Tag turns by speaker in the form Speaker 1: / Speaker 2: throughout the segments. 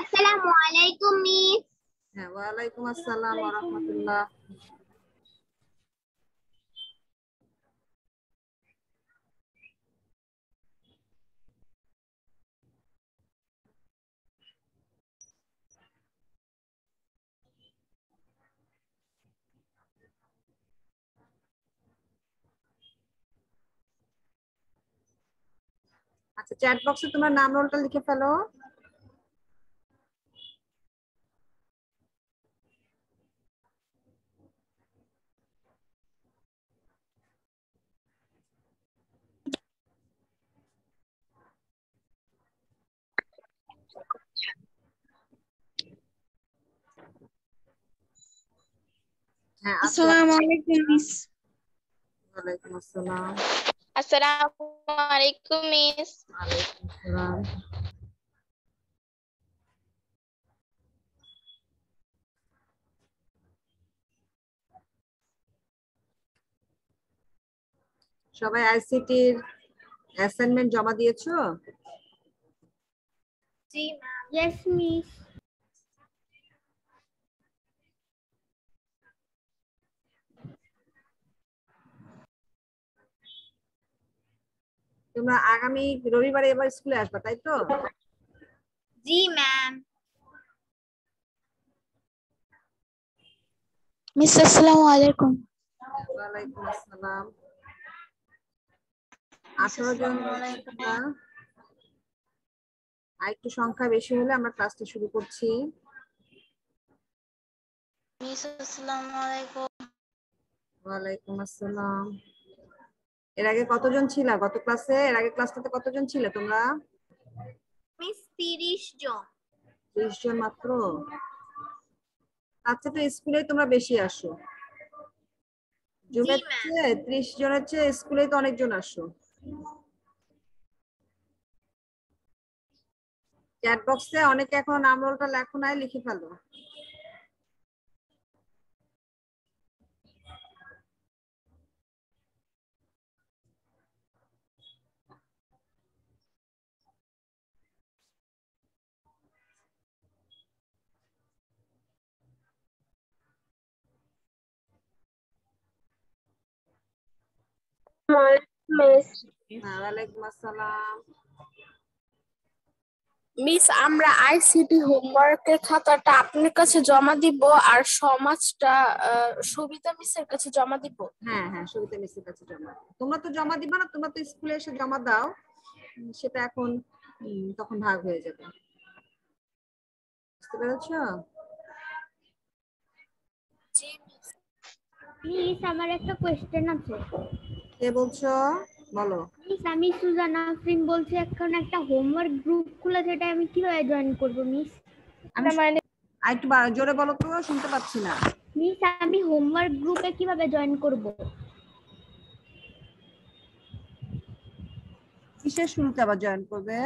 Speaker 1: আসসালামু আলাইকুম, মিস।
Speaker 2: হ্যাঁ ওয়ালাইকুম আসসালাম ওয়া রাহমাতুল্লাহ। আচ্ছা চ্যাট বক্সে তোমার নাম রোলটা লিখে ফেলো।
Speaker 3: আসসালামু আলাইকুম মিস
Speaker 2: ওয়ালাইকুম আসসালাম।
Speaker 1: আসসালামু আলাইকুম মিস।
Speaker 2: ওয়ালাইকুম আসসালাম। সবাই আইসিটির অ্যাসাইনমেন্ট জমা দিয়েছ?
Speaker 1: জি ম্যাম ইয়েস মিস
Speaker 2: তোমরা আগামী রবিবারে এবার স্কুলে আসবা তাই তো?
Speaker 1: জি ম্যাম
Speaker 3: মিস আসসালামু আলাইকুম।
Speaker 2: ওয়ালাইকুম আসসালাম। আঠারো জন আর একটু সংখ্যা বেশি হলে আমরা ক্লাসটা শুরু করছি।
Speaker 1: মিস আসসালামু আলাইকুম।
Speaker 2: ওয়ালাইকুম আসসালাম। এর আগে কতজন ছিল? গত ক্লাসে এর আগে ক্লাসটাতে কতজন ছিল তোমরা?
Speaker 1: মিস 30 জন।
Speaker 2: ত্রিশ জন মাত্র? আচ্ছা তো স্কুলে তোমরা বেশি আসো। জুমের চেয়ে ত্রিশ জনের চেয়ে স্কুলে তো অনেকজন আসো। চ্যাট বক্সে অনেকে এখন নাম রোলটা লেখো নাই লিখে ফেলো।
Speaker 1: মিস
Speaker 3: আমরা আইসিটি হোমওয়ার্কের খাতাটা আপনার কাছে জমা দিব আর সমাজটা আহ, সবিতা মিসের কাছে জমা দিব।
Speaker 2: হ্যাঁ হ্যাঁ সবিতা মিসের কাছে জমা। তোমরা তো জমা দিবা না তোমরা তো স্কুলে এসে জমা দাও। সেটা এখন তখন ভাগ হয়ে যাবে। বুঝতে পেরেছ?
Speaker 1: মিস। আমার একটা কোশ্চেন আছে।
Speaker 2: কে বলছো? বলো।
Speaker 1: মিস আমি সুজানা আফরিন বলছি এখন একটা হোমওয়ার্ক গ্রুপ খুলেছে এটা আমি কীভাবে জয়েন করব মিস?
Speaker 2: আমি
Speaker 1: মানে
Speaker 2: একটু জোরে বলো তো শুনতে পাচ্ছি না।
Speaker 1: মিস আমি হোমওয়ার্ক গ্রুপে কীভাবে জয়েন করব?
Speaker 2: কিসের শুরুতে আবার জয়েন করবে?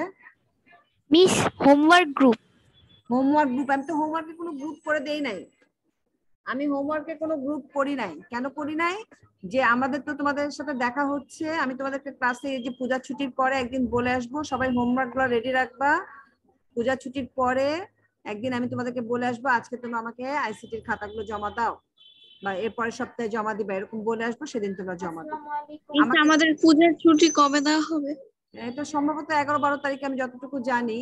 Speaker 1: Miss homework group
Speaker 2: homework group আমি তো হোমওয়ার্কে কোনো গ্রুপ করে দেই নাই। আমি হোমওয়ার্কে কোনো গ্রুপ করি নাই। কেন করি নাই? যে আমাদের তো তোমাদের সাথে দেখা হচ্ছে আমি তোমাদেরকে ক্লাসে এই যে পূজা ছুটির পরে একদিন বলে আসব সবাই হোমওয়ার্কগুলো রেডি রাখবা। পূজা ছুটির পরে একদিন আমি তোমাদেরকে বলে আসব আজকে তোমরা আমাকে আইসিটি আইসিটির খাতাগুলো জমা দাও বা এর পরের সপ্তাহে জমা দিবা এরকম বলে আসব সেদিন তোমরা জমা দিবে।
Speaker 3: মিস আমাদের পূজার ছুটি কবে দেওয়া হবে?
Speaker 2: এটা সম্ভবত এগারো বারো তারিখে আমি যতটুকু জানি।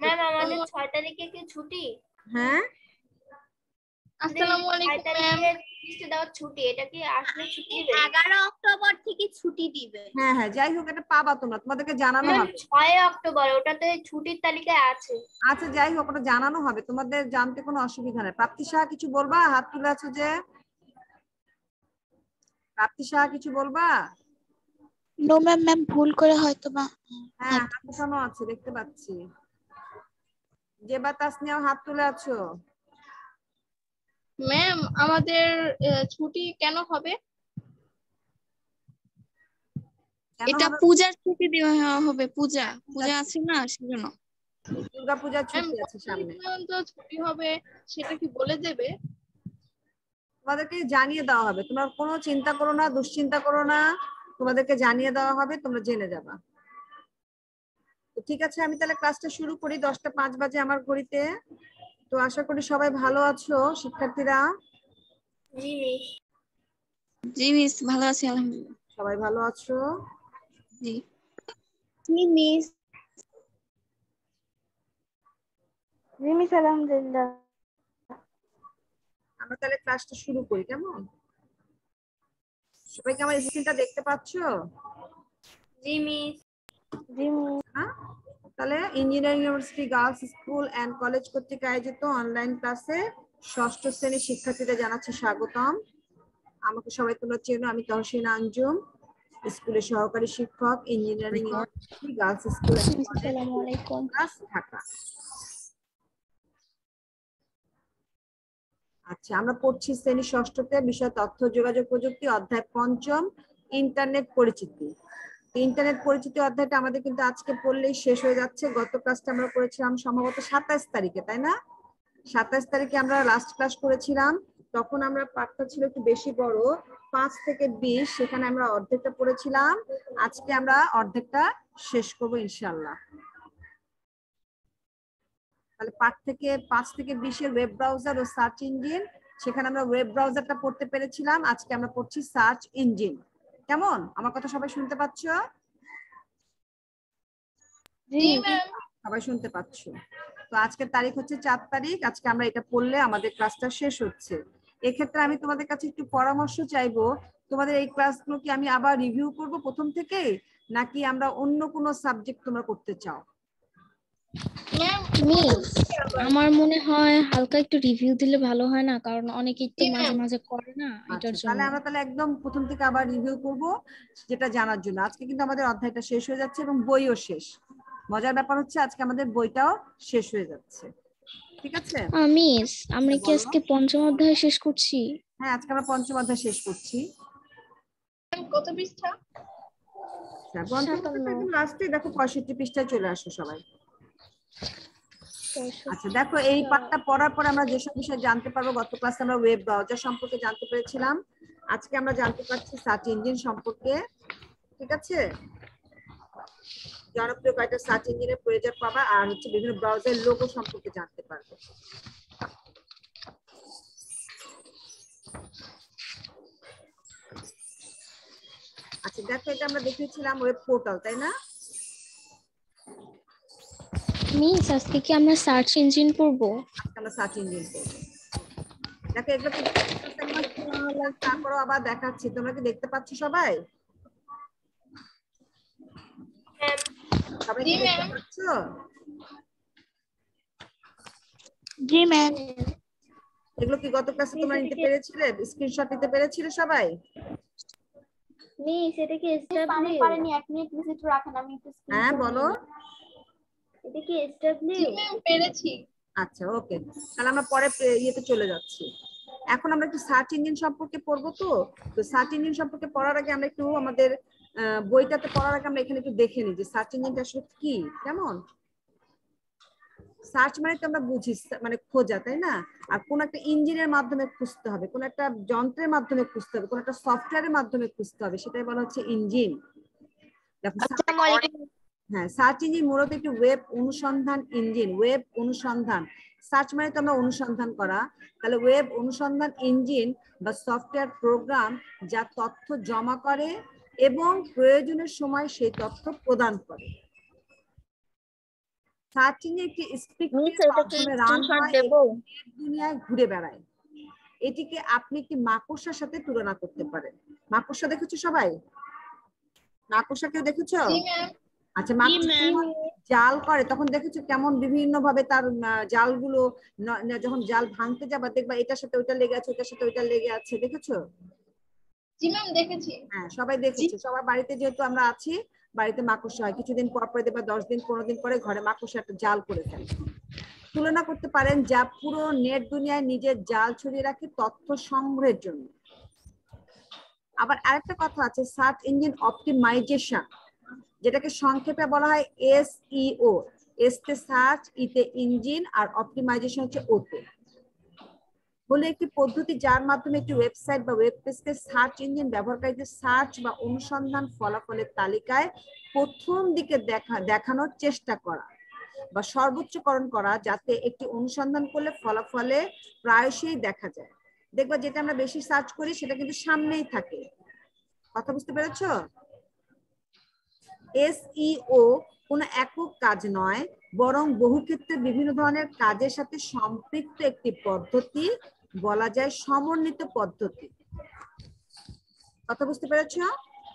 Speaker 1: ম্যাম আমাদের 6 তারিখে কি ছুটি?
Speaker 2: হ্যাঁ?
Speaker 3: আসসালামু আলাইকুম ম্যাম
Speaker 1: লিস্টে দেওয়া ছুটি এটা কি আসলে ছুটি দিবে 11 অক্টোবর থেকে ছুটি দিবে।
Speaker 2: হ্যাঁ হ্যাঁ যাই হোক এটা পাবা তোমরা তোমাদেরকে জানানো হবে।
Speaker 1: 6 অক্টোবর ওটাতে ছুটির তালিকায় আছে।
Speaker 2: আচ্ছা যাই হোক ওটা জানানো হবে। তোমাদের জানতে কোনো অসুবিধা নেই। প্রাপ্তি সাহা কিছু বলবা? হাত তুলে আছে যে? প্রাপ্তি সাহা কিছু বলবা?
Speaker 3: নো ম্যাম ম্যাম ভুল করে হয়তো বা
Speaker 2: হ্যাঁ হাত উঠানো আছে দেখতে পাচ্ছি। যে বা তাসনিয়াও হাত তুলে আছো?
Speaker 3: ম্যাম আমাদের ছুটি কেন হবে? এটা পূজার ছুটি দেওয়া হবে পূজা। পূজা আছে না সেজন্য।
Speaker 2: দুর্গাপূজার ছুটি আছে সামনে।
Speaker 3: তো ছুটি হবে সেটা কি বলে দেবে?
Speaker 2: তোমাদেরকে জানিয়ে দেওয়া হবে। তোমরা কোনো চিন্তা করো না দুশ্চিন্তা করো না। তোমাদেরকে জানিয়ে দেওয়া হবে তোমরা জেনে যাবা। ঠিক আছে আমি তাহলে ক্লাসটা শুরু করি। দশটা পাঁচ বাজে আমার ঘড়িতে। তো আশা করি সবাই ভালো আছো শিক্ষার্থীরা?
Speaker 3: জি মিস
Speaker 4: জি মিস ভালো আছি আলহামদুলিল্লাহ।
Speaker 2: সবাই ভালো আছো?
Speaker 4: জি।
Speaker 1: জি মিস। জি মিস আলহামদুলিল্লাহ।
Speaker 2: আমরা তাহলে ক্লাসটা শুরু করি কেমন? সবাই কি আমার স্ক্রিনটা দেখতে পাচ্ছো?
Speaker 3: জি মিস
Speaker 1: জি মিস।
Speaker 2: হ্যাঁ? তাহলে engineering university girls school and college কর্তৃক আয়োজিত অনলাইন ক্লাসে ষষ্ঠ শ্রেণির শিক্ষার্থীদের জানাচ্ছি স্বাগতম। আমাকে সবাই তোমরা চেনো আমি তহসিন আঞ্জুম স্কুলের সহকারী শিক্ষক ইঞ্জিনিয়ারিং ইউনিভার্সিটি গার্লস স্কুল
Speaker 1: আসসালামু আলাইকুম।
Speaker 2: ক্লাস ঢাকা আচ্ছা আমরা পড়ছি শ্রেণি ষষ্ঠতে বিষয় তথ্য যোগাযোগ প্রযুক্তি অধ্যায় পঞ্চম ইন্টারনেট পরিচিতি। ইন্টারনেট পরিচিতি অধ্যায়টা আমাদের কিন্তু আজকে পড়লেই শেষ হয়ে যাচ্ছে। গত ক্লাসটা আমরা করেছিলাম সম্ভবত সাতাইশ তারিখে, তাই না? সাতাইশ তারিখে আমরা লাস্ট ক্লাস করেছিলাম, তখন আমরা পাঠটা ছিল একটু বেশি বড়, পাঁচ থেকে বিশ, সেখানে আমরা অর্ধেকটা পড়েছিলাম। আজকে আমরা অর্ধেকটা শেষ করব ইনশাল্লাহ তাহলে পাঠ থেকে পাঁচ থেকে বিশের ওয়েব ব্রাউজার ও সার্চ ইঞ্জিন সেখানে আমরা ওয়েব ব্রাউজারটা পড়তে পেরেছিলাম। আজকে আমরা পড়ছি সার্চ ইঞ্জিন কেমন? আমার কথা সবাই শুনতে পাচ্ছ? সবাই শুনতে পাচ্ছ। তো আজকের তারিখ হচ্ছে চার তারিখ। আজকে আমরা এটা পড়লে আমাদের ক্লাসটা শেষ হচ্ছে। এক্ষেত্রে আমি তোমাদের কাছে একটু পরামর্শ চাইব তোমাদের এই ক্লাসগুলো কি আমি আবার রিভিউ করব প্রথম থেকে নাকি আমরা অন্য কোনো সাবজেক্ট তোমরা করতে চাও?
Speaker 5: মিস আমার মনে হয় হালকা একটু রিভিউ দিলে ভালো হয় না কারণ অনেকেই তো মাঝে মাঝে করে না
Speaker 2: আচ্ছা
Speaker 5: এটার
Speaker 2: তাহলে আমরা তাহলে একদম প্রথম থেকে আবার রিভিউ করব যেটা জানার জন্য। আজকে কিন্তু আমাদের অধ্যায়টা শেষ হয়ে যাচ্ছে এবং বইও শেষ। মজার ব্যাপার হচ্ছে আজকে আমাদের বইটাও শেষ হয়ে যাচ্ছে। ঠিক আছে?
Speaker 5: মিস আমরা কি আজকে পঞ্চম অধ্যায় শেষ করছি?
Speaker 2: হ্যাঁ আজকে আমরা পঞ্চম অধ্যায় শেষ করছি।
Speaker 3: কত পৃষ্ঠা?
Speaker 2: আচ্ছা, লাস্টে দেখো পঁয়ষট্টি পৃষ্ঠায় চলে আসো সবাই। আচ্ছা দেখো এই পাঠটা পড়ার পর আমরা যেসব বিষয় জানতে পারব গত ক্লাসে আমরা ওয়েব ব্রাউজার সম্পর্কে জানতে পেরেছিলাম আজকে আমরা জানতে পারছি সার্চ ইঞ্জিন সম্পর্কে ঠিক আছে? জনপ্রিয় কয়েকটা সার্চ ইঞ্জিনের প্রয়োজন পাবা আর হচ্ছে বিভিন্ন ব্রাউজার লোগো সম্পর্কে জানতে পারবে। আচ্ছা দেখো এটা আমরা দেখিয়েছিলাম ওয়েব পোর্টাল তাই না?
Speaker 5: মিস আজকে কি আমরা সার্চ ইঞ্জিন পড়ব
Speaker 2: আমরা সার্চ ইঞ্জিন করব। দেখো এগুলো কি তারপরও আবার দেখাচ্ছি। তোমরা কি দেখতে পাচ্ছ সবাই? সবাই কি
Speaker 3: জি,
Speaker 2: দেখতে পাচ্ছ?
Speaker 1: জি ম্যাম
Speaker 2: এগুলো কি গত ক্লাসে তোমরা নিতে পেরেছিলে? স্ক্রিনশট নিতে পেরেছিলে সবাই?
Speaker 1: মিস এটা কি
Speaker 6: আমি
Speaker 1: এসডব্লিউ
Speaker 6: পারিনি এক মিনিট প্লিজ একটু রাখেন আমি একটু
Speaker 2: হ্যাঁ বলো।
Speaker 1: এটা কি এসডব্লিউ
Speaker 3: পেরেছি।
Speaker 2: আচ্ছা ওকে তাহলে আমরা পরে ইয়েতে চলে যাচ্ছি। এখন আমরা একটু সার্চ ইঞ্জিন সম্পর্কে পড়ব তো? তো সার্চ ইঞ্জিন সম্পর্কে পড়ার আগে আমরা একটু আমাদের আহ, বইটাতে পড়ার আগে আমরা এখানে একটু দেখে নিই যে সার্চ ইঞ্জিনটা আসলে কি কেমন? সার্চ মানে তো আমরা বুঝি মানে খোঁজা তাই না? আর কোন একটা ইঞ্জিনের মাধ্যমে খুঁজতে হবে কোন একটা যন্ত্রের মাধ্যমে খুঁজতে হবে কোন একটা সফটওয়্যারের মাধ্যমে খুঁজতে হবে সেটাই বলা হচ্ছে ইঞ্জিন দেখো হ্যাঁ সার্চ ইঞ্জিন মূলত একটি ওয়েব অনুসন্ধান ইঞ্জিন ওয়েব অনুসন্ধান। সার্চ মানে তো আমরা অনুসন্ধান করা। তাহলে ওয়েব অনুসন্ধান ইঞ্জিন বা সফটওয়্যার প্রোগ্রাম যা তথ্য জমা করে এবং প্রয়োজনের সময় সেই তথ্য প্রদান করে। সার্চ ইঞ্জিন একটি রান দুনিয়ায় ঘুরে বেড়ায়। এটিকে আপনি একটি মাকড়সার সাথে তুলনা করতে পারেন। মাকড়সা দেখেছ সবাই? মাকড়সা কেউ দেখেছ?
Speaker 3: জি ম্যাম
Speaker 2: আচ্ছা জাল করে তখন দেখেছ কেমন বিভিন্ন ভাবে তার জালগুলো যখন জাল ভাঙতে যাবা দেখবা এটার সাথে ওইটা লেগে আছে ওইটার সাথে ওইটা লেগে আছে দেখেছ?
Speaker 3: জি ম্যাম দেখেছি।
Speaker 2: হ্যাঁ সবাই দেখেছে। সবার বাড়িতে যেহেতু আমরা আছি বাড়িতে মাকড়সা হয় কিছুদিন পর পরে দেখবা দশ দিন পনেরো দিন পরে ঘরে মাকড়সা একটা জাল করে ফেলে। তুলনা করতে পারেন যা পুরো নেট দুনিয়ায় নিজের জাল ছড়িয়ে রাখে তথ্য সংগ্রহের জন্য। আবার আরেকটা কথা আছে সার্চ ইঞ্জিন অপটিমাইজেশন। যেটাকে সংক্ষেপে বলা হয় এসইও এস তে সার্চ ইতে ইঞ্জিন আর অপটিমাইজেশন হচ্ছে ওতে হলো একটি পদ্ধতি যার মাধ্যমে একটি ওয়েবসাইট বা ওয়েব পেজকে সার্চ ইঞ্জিন ব্যবহারকারীদের সার্চ বা অনুসন্ধান ফলাফলের তালিকায় প্রথম দিকে দেখা, দেখানোর চেষ্টা করা বা সর্বোচ্চকরণ করা যাতে একটি অনুসন্ধান করলে ফলাফলে প্রায়শই দেখা যায়। দেখবা যেটা আমরা বেশি সার্চ করি সেটা কিন্তু সামনেই থাকে। কথা বুঝতে পেরেছ? এসইও কোনো একক কাজ নয়, বরং বহু ক্ষেত্রে বিভিন্ন ধরনের কাজের সাথে সম্পৃক্ত একটি পদ্ধতি বলা যায় সমন্বিত পদ্ধতি। কথা বুঝতে পেরেছ?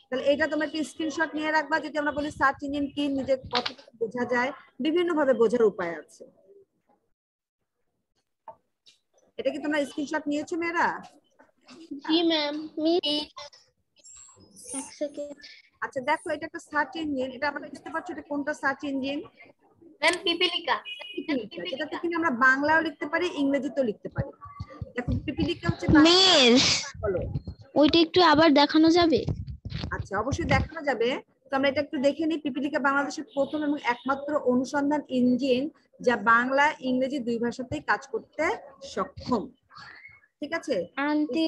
Speaker 2: তাহলে এটা তোমরা একটি স্ক্রিনশট নিয়ে রাখবা, যদি আমরা বলি সার্চ ইঞ্জিন কি, নিজের কতটা বোঝা যায় বিভিন্ন ভাবে বোঝার উপায় আছে। এটা কি তোমরা স্ক্রিনশট নিয়েছো মেয়েরা?
Speaker 5: জি ম্যাম মিস এক সেকেন্ড
Speaker 2: আচ্ছা দেখো এটা একটা সার্চ ইঞ্জিন এটা আমরা বুঝতে পারছ এটা কোনটা সার্চ ইঞ্জিন
Speaker 6: ম্যাম পিপিলিকা
Speaker 2: এটাতে কিন্তু আমরা বাংলাও লিখতে পারি ইংরেজিতেও লিখতে পারি। দেখো পিপিলিকা হচ্ছে।
Speaker 5: মিস
Speaker 2: বলো।
Speaker 5: ওইটা একটু আবার দেখানো যাবে?
Speaker 2: আচ্ছা অবশ্যই দেখানো যাবে। তো আমরা এটা একটু দেখে নিই পিপিলিকা বাংলাদেশের প্রথম এবং একমাত্র অনুসন্ধান ইঞ্জিন যা বাংলা ইংরেজি দুই ভাষাতেই কাজ করতে সক্ষম। ঠিক আছে?
Speaker 5: আন্টি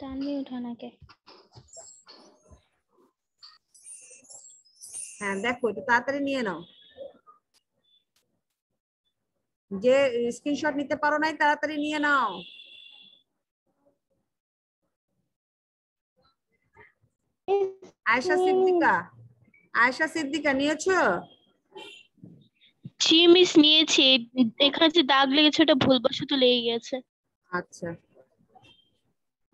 Speaker 5: ডান উঠানাকে
Speaker 2: হ্যাঁ দেখো একটু তাড়াতাড়ি নিয়ে নাও। যে স্ক্রিনশট নিতে পারো নাই তাড়াতাড়ি নিয়ে নাও। আয়শা সিদ্দিকা আয়শা সিদ্দিকা নিয়েছো?
Speaker 7: জি মিস নিয়েছি। এখানে যে দাগ লেগেছে ওটা ভুলবশত লেগে গেছে।
Speaker 2: আচ্ছা।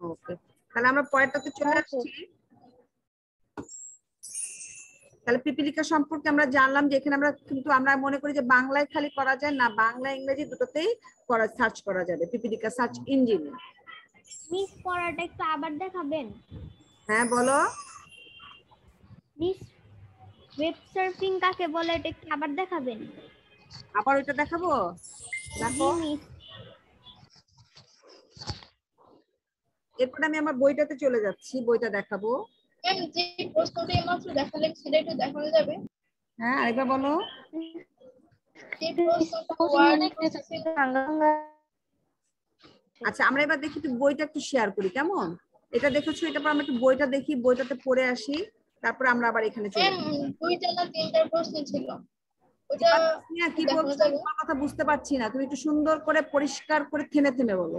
Speaker 2: ওকে। তাহলে আমরা পরেরটাতে চলে আসছি। তাহলে পিপিলিকা সম্পর্কে আমরা জানলাম যে এখানে আমরা কিন্তু আমরা মনে করি যে বাংলায় খালি করা যায় না বাংলা ইংরেজি দুটোতেই করা সার্চ করা যাবে পিপিলিকা সার্চ ইঞ্জিনে।
Speaker 1: মিস পড়াটা একটু আবার দেখাবেন?
Speaker 2: হ্যাঁ বলো।
Speaker 1: মিস ওয়েব সার্ফিং কাকে বলে এটা একটু আবার দেখাবেন?
Speaker 2: আবার ওটা দেখাবো? দেখো। এরপরে আমি আমার বইটাতে চলে যাচ্ছি বইটা দেখাবো।
Speaker 3: ম্যাম যে প্রশ্নটা এইমাত্র দেখালেন সেটা একটু দেখানো যাবে?
Speaker 2: হ্যাঁ আরেকবার বলো। আচ্ছা আমরা এবার দেখি একটু বইটা একটু শেয়ার করি কেমন? এটা দেখেছ? এটা পর আমরা একটু বইটা দেখি বইটাতে পড়ে আসি তারপরে আমরা আবার এখানে চলে
Speaker 3: দুইটা না তিনটা প্রশ্ন ছিল। ওটা
Speaker 2: কি বলছো? কথা বুঝতে পারছি না। তুমি একটু সুন্দর করে পরিষ্কার করে থেমে থেমে বলো।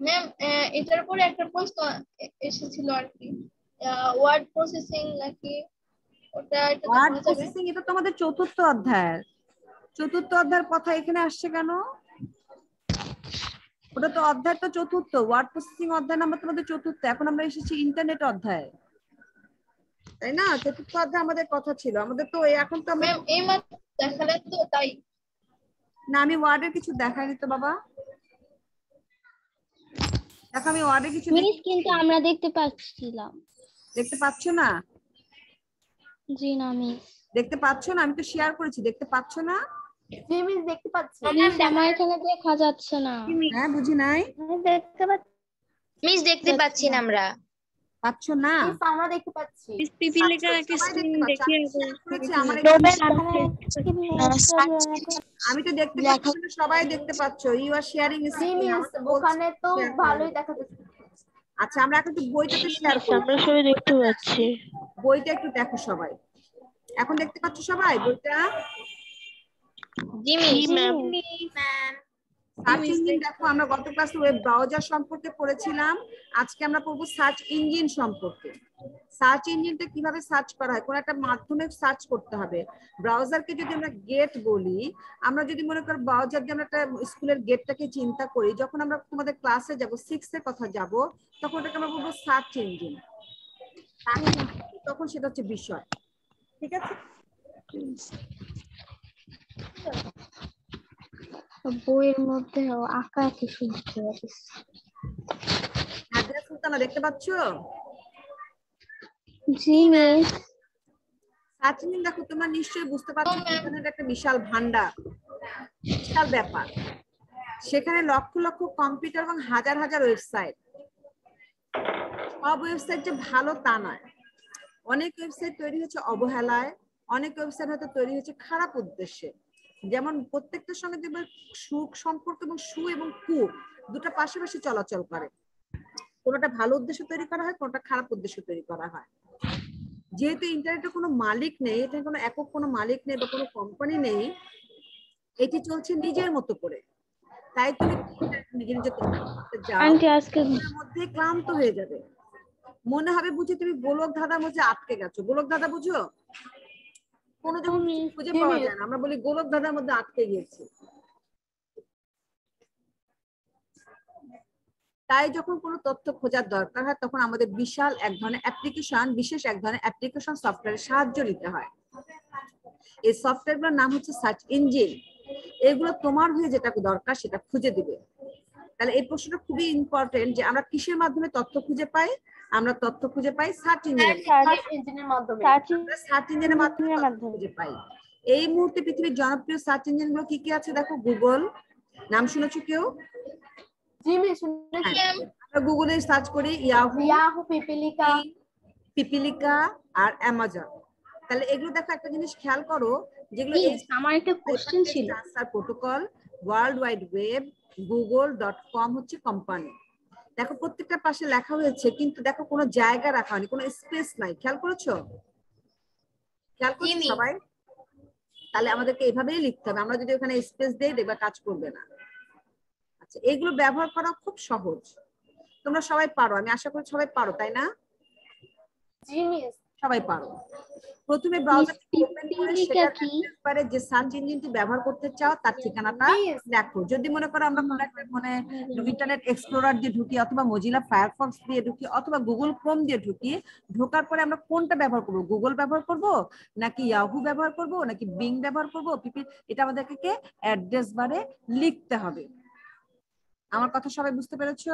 Speaker 3: ম্যাম এটার পরে একটা প্রশ্ন এসেছিল আর কি। ওয়ার্ড প্রসেসিং নাকি? ওটা
Speaker 2: ওয়ার্ড প্রসেসিং এটা তো আমাদের চতুর্থ অধ্যায়ের। চতুর্থ অধ্যায়ের কথা এখানে আসছে কেন? ওটা তো অধ্যায় তো চতুর্থ। ওয়ার্ড প্রসেসিং অধ্যায় নাম্বার তোমাদের চতুর্থ। এখন আমরা এসেছি ইন্টারনেট অধ্যায়। তাই না? চতুর্থ অধ্যায় আমাদের কথা ছিল। আমাদের তো এখন তো আমরা
Speaker 3: ম্যাম এইমাত্র দেখালেন তো তাই।
Speaker 2: না আমি ওয়ার্ডের কিছু দেখাইনি তো বাবা। দেখো আমি ওয়ার্ডে কিছু
Speaker 5: মিস কিন্তু আমরা দেখতে পাচ্ছিলাম।
Speaker 2: দেখতে পাচ্ছ না?
Speaker 5: জি না মিস।
Speaker 2: দেখতে পাচ্ছ না? আমি তো শেয়ার করেছি দেখতে পাচ্ছ না?
Speaker 6: জি মিস দেখতে পাচ্ছি।
Speaker 5: মিস আমার এখানে দেখা যাচ্ছে না।
Speaker 2: হ্যাঁ বুঝি নাই।
Speaker 1: আমি দেখতে পাচ্ছি।
Speaker 8: মিস দেখতে পাচ্ছি না আমরা।
Speaker 2: পাচ্ছ না?
Speaker 6: আমরা দেখতে পাচ্ছি।
Speaker 4: একটা স্ক্রিন
Speaker 2: আমি তো দেখতে পাচ্ছি সবাই দেখতে পাচ্ছ। ইউ আর শেয়ারিং
Speaker 6: ওখানে তো ভালোই দেখা যাচ্ছে
Speaker 2: আচ্ছা আমরা এখন একটু বইটাতে শেয়ার করি।
Speaker 7: আমরা সবাই দেখতে পাচ্ছি।
Speaker 2: বইটা একটু দেখো সবাই। এখন দেখতে পাচ্ছ সবাই বইটা?
Speaker 8: জি
Speaker 7: জি ম্যাম
Speaker 2: সার্চ ইঞ্জিন দেখো আমরা গত ক্লাসে ওয়েব ব্রাউজার সম্পর্কে পড়েছিলাম। আজকে আমরা পড়ব সার্চ ইঞ্জিন সম্পর্কে। সার্চ ইঞ্জিনটা কীভাবে সার্চ করা হয়? কোন একটা মাধ্যমে সার্চ করতে হবে। ব্রাউজারকে যদি আমরা গেট বলি আমরা যদি মনে করি ব্রাউজার দিয়ে আমরা একটা স্কুলের গেটটাকে চিন্তা করি যখন আমরা তোমাদের ক্লাসে যাব সিক্স এর কথা যাব তখন ওটাকে আমরা বলব সার্চ ইঞ্জিন তখন সেটা হচ্ছে বিষয়। ঠিক আছে?
Speaker 5: বইয়ের মধ্যে আঁকা কি শুনতে পাচ্ছি
Speaker 2: নাদিয়া সুলতানা দেখতে পাচ্ছ?
Speaker 5: জি
Speaker 2: সার্চ দেখো তোমার নিশ্চয়ই বুঝতে পারছ ইন্টারনেট একটা বিশাল ভান্ডার বিশাল ব্যাপার। সেখানে লক্ষ লক্ষ কম্পিউটার এবং হাজার হাজার ওয়েবসাইট। সব ওয়েবসাইট যে ভালো তা নয়। অনেক ওয়েবসাইট তৈরি হয়েছে অবহেলায় অনেক ওয়েবসাইট হয়তো তৈরি হয়েছে খারাপ উদ্দেশ্যে। যেমন প্রত্যেকটার সঙ্গে দেখবে সুখ সম্পর্ক এবং সু এবং কু দুটো পাশাপাশি চলাচল করে। কোনোটা ভালো উদ্দেশ্য তৈরি করা হয় কোনোটা খারাপ উদ্দেশ্য তৈরি করা হয়। যেহেতু ইন্টারনেটের কোনো মালিক নেই এটা কোনো একক কোনো মালিক নেই বা কোনো কোম্পানি নেই এটি চলছে নিজের মতো করে। তাই তুমি নিজে নিজে তৈরি করতে যাও
Speaker 5: আন্টি আজকে
Speaker 2: এর মধ্যে ক্লান্ত হয়ে যাবে। মনে হবে বুঝি তুমি গোলক ধাঁধার মধ্যে আটকে গেছো। গোলক ধাঁধা বুঝো? কোনো যখন খুঁজে পাওয়া যায় না। আমরা বলি গোলক ধাঁধার মধ্যে আটকে গিয়েছি। তাই যখন কোনো তথ্য খোঁজার দরকার হয় তখন আমাদের বিশাল এক ধরনের অ্যাপ্লিকেশন বিশেষ এক ধরনের অ্যাপ্লিকেশন সফটওয়্যারের সাহায্য নিতে হয়। এই সফটওয়্যারগুলোর নাম হচ্ছে সার্চ ইঞ্জিন এগুলো তোমার হয়ে যেটা দরকার সেটা খুঁজে দিবে। তাহলে এই প্রশ্নটা খুবই ইম্পর্টেন্ট যে আমরা কিসের মাধ্যমে তথ্য খুঁজে পাই? আমরা তথ্য খুঁজে পাই সার্চ ইঞ্জিনের
Speaker 6: সার্চ ইঞ্জিনের মাধ্যমে।
Speaker 2: আমরা সার্চ ইঞ্জিনের মাধ্যমে খুঁজে পাই। এই মুহূর্তে পৃথিবীর জনপ্রিয় সার্চ ইঞ্জিনগুলো কি কি আছে? দেখো গুগল নাম শুনেছো কেউ?
Speaker 6: শুনেছি।
Speaker 2: আমরা গুগলে সার্চ করি ইয়াহু
Speaker 6: ইয়াহু পিপিলিকা
Speaker 2: পিপিলিকা আর অ্যামাজন তাহলে এগুলো দেখো একটা জিনিস খেয়াল করো যেগুলো
Speaker 5: আমার একটা কোশ্চেন ছিল।
Speaker 2: Protocol world wide web Google dot com হচ্ছে কোম্পানি দেখো প্রত্যেকটা পাশে লেখা হয়েছে কিন্তু দেখো কোনো জায়গা রাখা হয়নি কোনো স্পেস নাই। খেয়াল করেছ? খেয়াল করছ সবাই? তাহলে আমাদেরকে এভাবেই লিখতে হবে আমরা যদি ওখানে স্পেস দেই দেখবে কাজ করবে না। আচ্ছা এগুলো ব্যবহার করা খুব সহজ। তোমরা সবাই পারো আমি আশা করি সবাই পারো তাই না?
Speaker 6: জি মিস
Speaker 2: সবাই পারো। প্রথমে ব্রাউজার ওপেন করে
Speaker 5: পিপিলিকা
Speaker 2: সেটার ব্যাপারে যে সার্চ ইঞ্জিনটি ব্যবহার করতে চাও তার ঠিকানাটা. দেখো যদি মনে করো আমরা কোনো একটা মানে ইন্টারনেট এক্সপ্লোরার দিয়ে ঢুকি অথবা মজিলা ফায়ারফক্স দিয়ে ঢুকি অথবা গুগল ক্রোম দিয়ে ঢুকি ঢোকার পরে আমরা কোনটা ব্যবহার করব? গুগল ব্যবহার করব? নাকি ইয়াহু ব্যবহার করব? নাকি বিং ব্যবহার করব? পিপি এটা আমাদেরকে অ্যাড্রেস বারে লিখতে হবে। আমার কথা সবাই বুঝতে পেরেছ?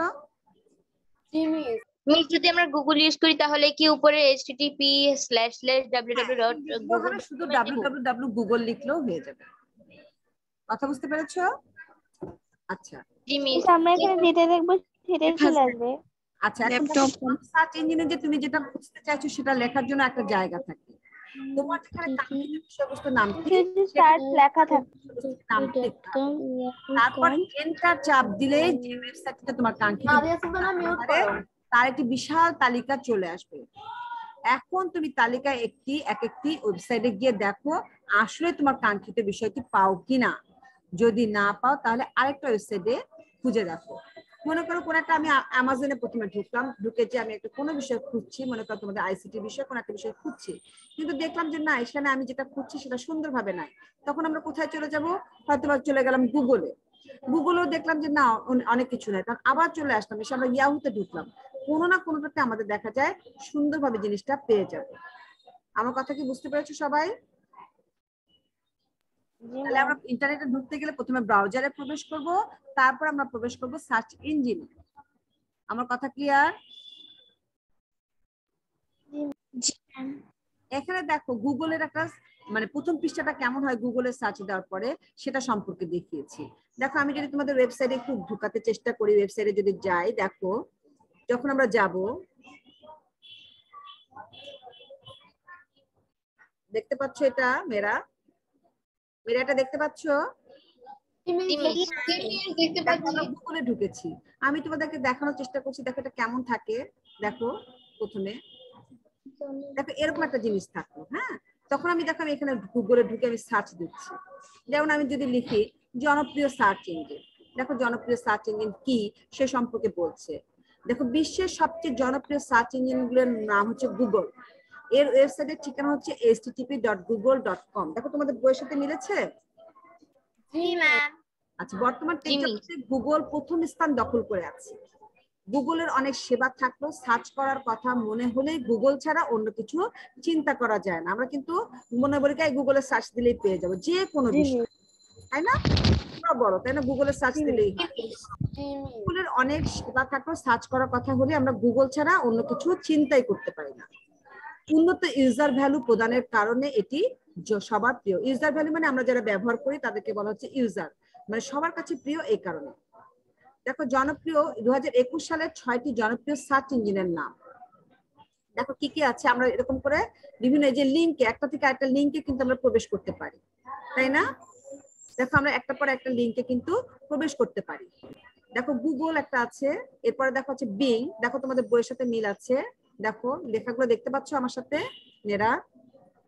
Speaker 6: জি মিস
Speaker 8: মিস যদি আমরা গুগল ইউজ করি তাহলে কি উপরে http slash slash www dot
Speaker 2: ওখানে শুধু www গুগল লিখলেও হয়ে যাবে। কথা বুঝতে পেরেছ? আচ্ছা।
Speaker 8: জি মিস
Speaker 6: আমরা এখানে যেটা দেখব সেটাই চলে আসবে।
Speaker 2: আচ্ছা সার্চ ইঞ্জিনে যে তুমি যেটা বুঝতে চাইছো সেটা লেখার জন্য একটা জায়গা থাকে। তোমার যেখানে কাঙ্ক্ষিত বিষয়বস্তু নামটি
Speaker 6: সার্চ লেখা থাকে।
Speaker 2: নামটি তারপর এন্টার চাপ দিলে যে ওয়েবসাইটটা তোমার কাঙ্ক্ষিত তার একটি বিশাল তালিকা চলে আসবে। এখন তুমি তালিকায় একটি, এক একটি ওয়েবসাইটে গিয়ে দেখো, আসলে তোমার কাঙ্ক্ষিত বিষয়টি পাও কিনা। যদি না পাও, তাহলে আরেকটা ওয়েবসাইটে খুঁজে দেখো। মনে করো কোন একটা আমি অ্যামাজনে প্রথমে ঢুকলাম, ঢুকে যে আমি একটা কোনো বিষয় খুঁজছি, মনে করো তোমাদের আইসিটি বিষয়, কোনো একটা বিষয় খুঁজছি। কিন্তু দেখলাম যে না, এখানে আমি যেটা খুঁজছি সেটা সুন্দরভাবে নাই। তখন আমরা কোথায় চলে যাব? হয়তো বা চলে গেলাম গুগলে গুগলেও দেখলাম যে না অনেক কিছু নাই। তখন আবার চলে আসলাম, এসে আমরা ইয়াহুতে ঢুকলাম। কোনো না কোনোটাতে আমাদের দেখা যায় সুন্দরভাবে জিনিসটা পেয়ে যাবে। আমার কথা কি বুঝতে পেরেছ সবাই? তাহলে আমরা ইন্টারনেটে ঢুকতে গেলে প্রথমে ব্রাউজারে প্রবেশ করব তারপর আমরা প্রবেশ করব সার্চ ইঞ্জিনে আমার কথা ক্লিয়ার এখানে দেখো গুগলের একটা মানে প্রথম পৃষ্ঠাটা কেমন হয় গুগলে সার্চ দেওয়ার পরে সেটা সম্পর্কে দেখিয়েছি। দেখো আমি যদি তোমাদের ওয়েবসাইটে একটু ঢুকাতে চেষ্টা করি ওয়েবসাইটে যদি যাই দেখো। যখন আমরা যাব দেখতে পাচ্ছ এটা মেরা মেরা এটা দেখতে পাচ্ছ। আমরা ঢুকেছি। আমি তোমাদেরকে দেখানোর চেষ্টা করছি দেখো এটা কেমন থাকে। দেখো প্রথমে। দেখো এরকম একটা জিনিস থাকল হ্যাঁ? তখন আমি দেখো আমি এখানে গুগলে ঢুকে আমি সার্চ দিচ্ছি। যেমন আমি যদি লিখি জনপ্রিয় সার্চ ইঞ্জিন দেখো জনপ্রিয় সার্চ ইঞ্জিন কি সে সম্পর্কে বলছে। দেখো বিশ্বের সবচেয়ে জনপ্রিয় সার্চ ইঞ্জিনগুলোর নাম হচ্ছে গুগল এর ওয়েবসাইটের ঠিকানা হচ্ছে http dot Google dot com দেখো তোমাদের বইয়ের সাথে মিলেছে?
Speaker 6: জি ম্যাম
Speaker 2: আচ্ছা বর্তমান গুগল প্রথম স্থান দখল করে আছে। গুগলের অনেক সেবা থাকল সার্চ করার কথা মনে হলেই গুগল ছাড়া অন্য কিছু চিন্তা করা যায় না। আমরা কিন্তু মনে করি কি গুগলে সার্চ দিলেই পেয়ে যাব। যে কোনো বিষয়। তাই না? তোমরা বলো তাই না? গুগলে সার্চ দিলেই। গুগলের অনেক সেবা থাকলেও সার্চ করার কথা হলে আমরা গুগল ছাড়া অন্য কিছু চিন্তাই করতে পারি না। উন্নত ইউজার ভ্যালু প্রদানের কারণে এটি সবার প্রিয়। ইউজার ভ্যালু মানে আমরা যারা ব্যবহার করি তাদেরকে বলা হচ্ছে ইউজার মানে সবার কাছে প্রিয় এই কারণে। দেখো জনপ্রিয় দু একুশ সালের ছয়টি জনপ্রিয় সার্চ ইঞ্জিনের নাম। দেখো কি কি আছে? আমরা এরকম করে বিভিন্ন এই যে লিঙ্কে একটা থেকে একটা লিঙ্কে কিন্তু আমরা প্রবেশ করতে পারি। তাই না? দেখো আমরা একটা পর একটা লিঙ্কে কিন্তু প্রবেশ করতে পারি। দেখো গুগল একটা আছে এরপরে দেখো হচ্ছে বিং দেখো তোমাদের বইয়ের সাথে মিল আছে। দেখো লেখাগুলো দেখতে পাচ্ছ আমার সাথে? মেয়েরা?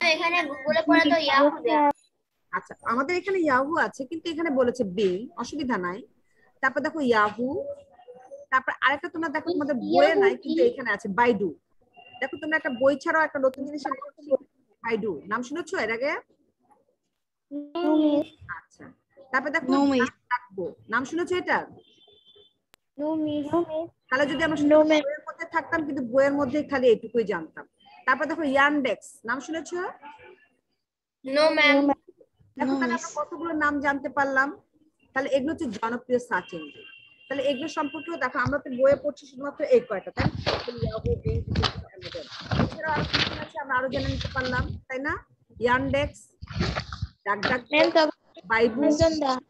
Speaker 8: এখানে গুগলে পড়া তো ইয়াহু
Speaker 2: আচ্ছা আমাদের এখানে ইয়াহু আছে কিন্তু এখানে বলেছে বিং অসুবিধা নাই। তারপর দেখো ইয়াহু তারপর আরেকটা তোমরা দেখো তোমাদের বইয়ে নাই কিন্তু এখানে আছে বাইডু দেখো তোমরা একটা বই ছাড়াও একটা নতুন জিনিস বাইডু নাম শুনেছো এর আগে? আচ্ছা। তারপর দেখো
Speaker 4: No,
Speaker 2: নাম শুনেছো এটা? তাহলে যদি আমরা বইয়ের মধ্যে থাকতাম কিন্তু বইয়ের মধ্যে খালি এইটুকুই জানতাম। তারপর দেখো ইয়ানডেক্স। নাম শুনেছো?
Speaker 8: No ma'am.
Speaker 2: দেখো তাহলে আমরা কতগুলো নাম জানতে পারলাম। তাহলে এগুলো হচ্ছে জনপ্রিয় সার্চ ইঞ্জিন তাহলে এগুলো সম্পর্কেও দেখো আমরা তো বইয়ে পড়ছি শুধুমাত্র এই কয়টা তাই। এছাড়াও আরও আছে? আমরা আরও জেনে নিতে পারলাম তাই না? ইয়ানডেক্স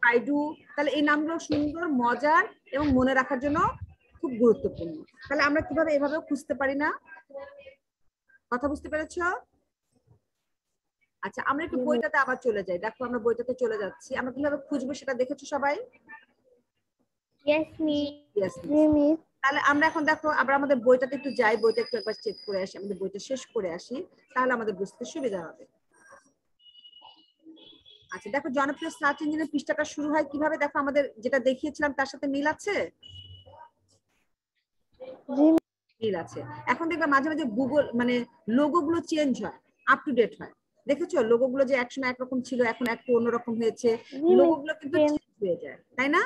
Speaker 2: বাইডু তাহলে এই নামগুলো সুন্দর মজার এবং মনে রাখার জন্য খুব গুরুত্বপূর্ণ। তাহলে আমরা কীভাবে এভাবে খুঁজতে পারি না? কথা বুঝতে পেরেছ? আচ্ছা আমরা একটু বইটাতে আবার চলে যাই। দেখো আমরা বইটাতে চলে যাচ্ছি। আমরা কীভাবে খুঁজবো সেটা দেখেছ সবাই? তাহলে আমরা এখন দেখো আমরা আমাদের বইটাতে একটু যাই। বইটা একটু একবার চেক করে আসি। আমাদের বইটা শেষ করে আসি। তাহলে আমাদের বুঝতে সুবিধা হবে। আচ্ছা দেখো জনপ্রিয় সার্চ ইঞ্জিনের পৃষ্ঠাটা শুরু হয় কীভাবে? দেখো আমাদের যেটা দেখিয়েছিলাম তার সাথে মিল আছে? মিল আছে। এখন দেখবে মাঝে মাঝে গুগল মানে লোগো গুলো চেঞ্জ হয় আপ টু ডেট হয়। দেখেছ? লোগো গুলো যে একসময় একরকম ছিল এখন একটু অন্যরকম হয়েছে। লোগো গুলো কিন্তু চেঞ্জ হয়ে যায় তাই না?